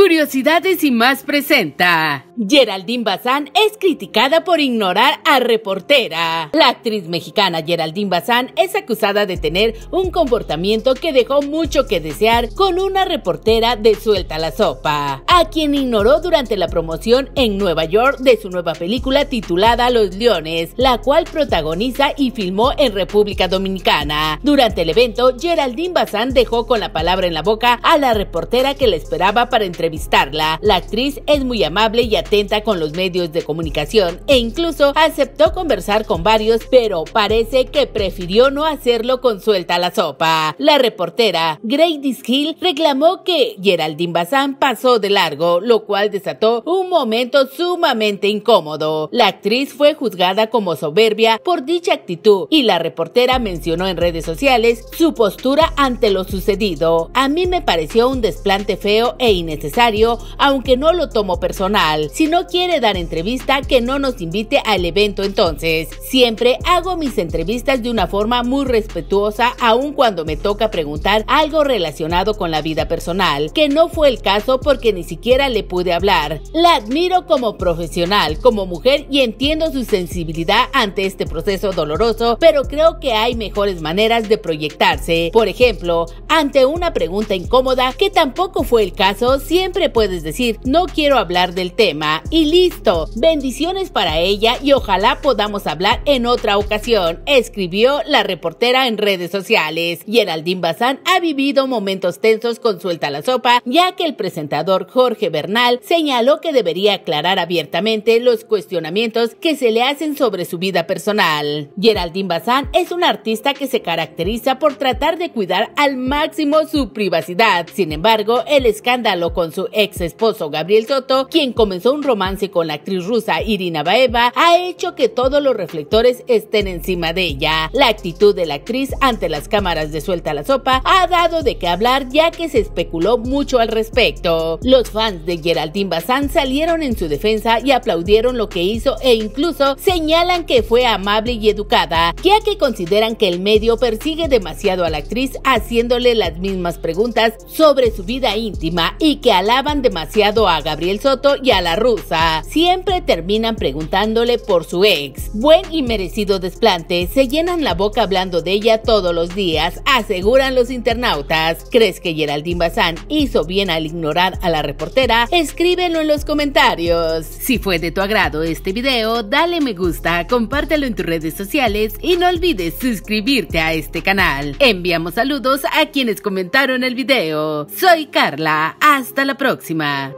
Curiosidades y más presenta. Geraldine Bazán es criticada por ignorar a reportera. La actriz mexicana Geraldine Bazán es acusada de tener un comportamiento que dejó mucho que desear con una reportera de Suelta la Sopa, a quien ignoró durante la promoción en Nueva York de su nueva película titulada Los Leones, la cual protagoniza y filmó en República Dominicana. Durante el evento, Geraldine Bazán dejó con la palabra en la boca a la reportera que le esperaba para entrevistar la actriz es muy amable y atenta con los medios de comunicación e incluso aceptó conversar con varios, pero parece que prefirió no hacerlo con suelta la sopa. La reportera Grady Hill reclamó que Geraldine Bazán pasó de largo, lo cual desató un momento sumamente incómodo. La actriz fue juzgada como soberbia por dicha actitud y la reportera mencionó en redes sociales su postura ante lo sucedido. A mí me pareció un desplante feo e innecesario aunque no lo tomo personal. Si no quiere dar entrevista, que no nos invite al evento entonces. Siempre hago mis entrevistas de una forma muy respetuosa, aun cuando me toca preguntar algo relacionado con la vida personal, que no fue el caso porque ni siquiera le pude hablar. La admiro como profesional, como mujer y entiendo su sensibilidad ante este proceso doloroso, pero creo que hay mejores maneras de proyectarse. Por ejemplo, ante una pregunta incómoda, que tampoco fue el caso, siempre puedes decir, no quiero hablar del tema y listo. Bendiciones para ella y ojalá podamos hablar en otra ocasión, escribió la reportera en redes sociales. Geraldine Bazán ha vivido momentos tensos con Suelta la Sopa, ya que el presentador Jorge Bernal señaló que debería aclarar abiertamente los cuestionamientos que se le hacen sobre su vida personal. Geraldine Bazán es una artista que se caracteriza por tratar de cuidar al máximo su privacidad. Sin embargo, el escándalo con su ex esposo Gabriel Soto, quien comenzó un romance con la actriz rusa Irina Baeva, ha hecho que todos los reflectores estén encima de ella. La actitud de la actriz ante las cámaras de Suelta la Sopa ha dado de qué hablar ya que se especuló mucho al respecto. Los fans de Geraldine Bazán salieron en su defensa y aplaudieron lo que hizo e incluso señalan que fue amable y educada, ya que consideran que el medio persigue demasiado a la actriz haciéndole las mismas preguntas sobre su vida íntima y que alaban demasiado a Gabriel Soto y a la rusa. Siempre terminan preguntándole por su ex. Buen y merecido desplante, se llenan la boca hablando de ella todos los días, aseguran los internautas. ¿Crees que Geraldine Bazán hizo bien al ignorar a la reportera? Escríbelo en los comentarios. Si fue de tu agrado este video, dale me gusta, compártelo en tus redes sociales y no olvides suscribirte a este canal. Enviamos saludos a quienes comentaron el video. Soy Carla, hasta la próxima.